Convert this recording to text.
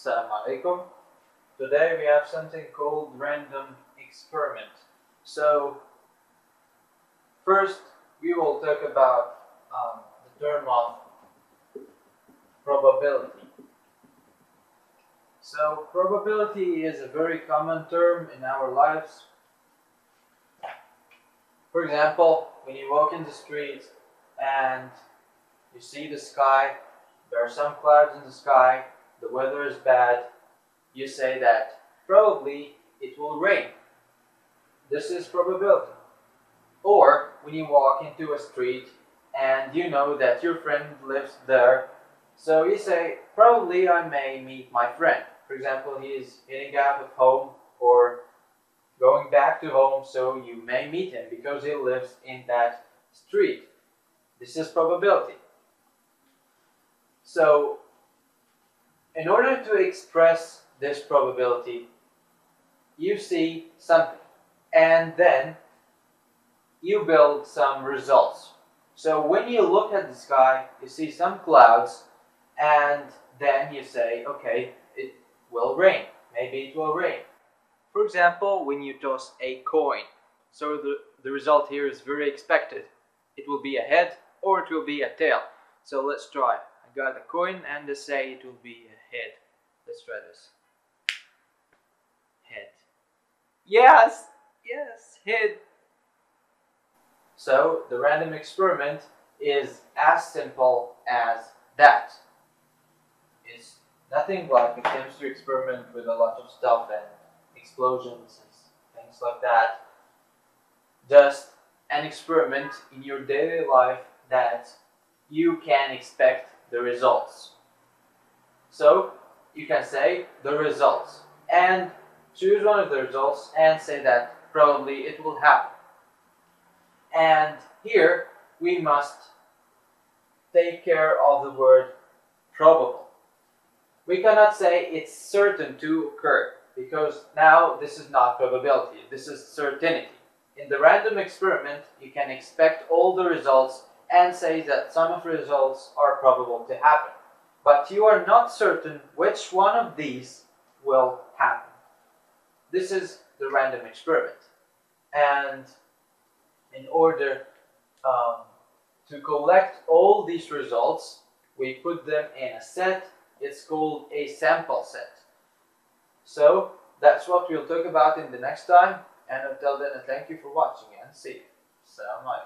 Assalamu alaikum. Today we have something called random experiment. So, first we will talk about um, the term of probability. So, probability is a very common term in our lives. For example, when you walk in the street and you see the sky, there are some clouds in the sky, the weather is bad, you say that probably it will rain. This is probability. Or when you walk into a street and you know that your friend lives there, so you say, probably I may meet my friend. For example, he is getting out of home or going back to home, so you may meet him because he lives in that street. This is probability. So, in order to express this probability, you see something and then you build some results. So when you look at the sky, you see some clouds and then you say, okay, it will rain. Maybe it will rain. For example, when you toss a coin, so the, the result here is very expected. It will be a head or it will be a tail. So let's try. Got a coin and they say it will be a head. Let's try this. Head. Yes! Yes, head. So the random experiment is as simple as that. It's nothing like a chemistry experiment with a lot of stuff and explosions and things like that. Just an experiment in your daily life that you can expect the results. So you can say the results and choose one of the results and say that probably it will happen. And here we must take care of the word probable. We cannot say it's certain to occur because now this is not probability, this is certainty. In the random experiment, you can expect all the results and say that some of the results are probable to happen. But you are not certain which one of these will happen. This is the random experiment. And in order um, to collect all these results, we put them in a set. It's called a sample set. So that's what we'll talk about in the next time. And until then, thank you for watching and see you. Alaikum.